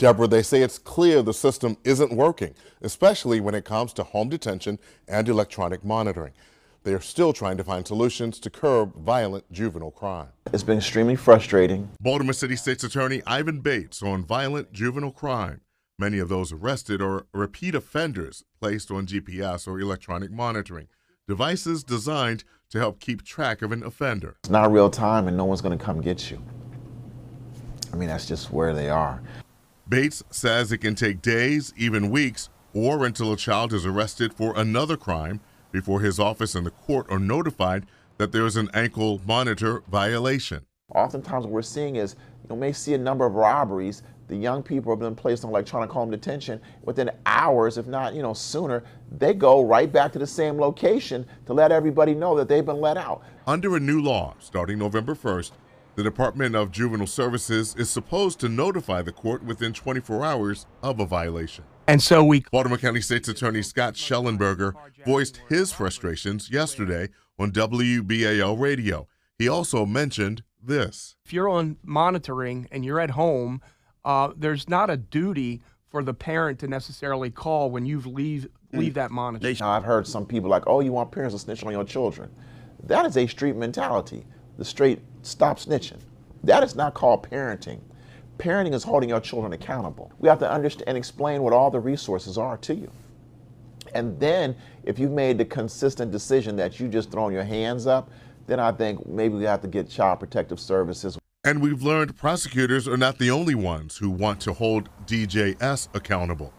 Deborah, they say it's clear the system isn't working, especially when it comes to home detention and electronic monitoring. They are still trying to find solutions to curb violent juvenile crime. It's been extremely frustrating. Baltimore City State's Attorney Ivan Bates on violent juvenile crime. Many of those arrested are repeat offenders placed on GPS or electronic monitoring, devices designed to help keep track of an offender. It's not real time and no one's going to come get you. I mean, that's just where they are. Bates says it can take days, even weeks, or until a child is arrested for another crime before his office and the court are notified that there is an ankle monitor violation. Oftentimes, what we're seeing is you may see a number of robberies. The young people have been placed on electronic home detention. Within hours, if not, you know, sooner, they go right back to the same location to let everybody know that they've been let out. Under a new law starting November 1st, the Department of Juvenile Services is supposed to notify the court within 24 hours of a violation. And so we. Baltimore County State's Attorney Scott Shellenberger voiced his frustrations yesterday on WBAL radio. He also mentioned this. If you're on monitoring and you're at home, uh, there's not a duty for the parent to necessarily call when you've leave leave that monitor. Now, I've heard some people like, "Oh, you want parents to snitch on your children?" That is a street mentality. The straight stop snitching. That is not called parenting. Parenting is holding your children accountable. We have to understand and explain what all the resources are to you. And then, if you've made the consistent decision that you just thrown your hands up, then I think maybe we have to get Child Protective Services. And we've learned prosecutors are not the only ones who want to hold DJS accountable.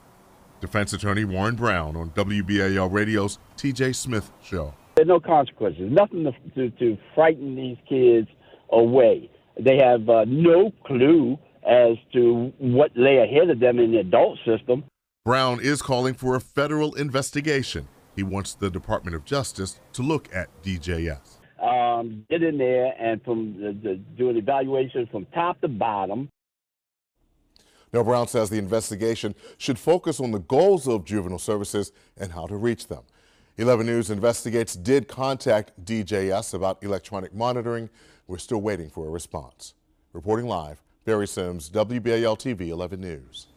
Defense attorney Warren Brown on WBAL Radio's TJ Smith Show. There are no consequences, nothing to, to, to frighten these kids away. They have uh, no clue as to what lay ahead of them in the adult system. Brown is calling for a federal investigation. He wants the Department of Justice to look at DJS. Um, get in there and from the, the, do an evaluation from top to bottom. Now, Brown says the investigation should focus on the goals of juvenile services and how to reach them. 11 News Investigates did contact DJS about electronic monitoring. We're still waiting for a response. Reporting live, Barry Simms, WBAL TV 11 News.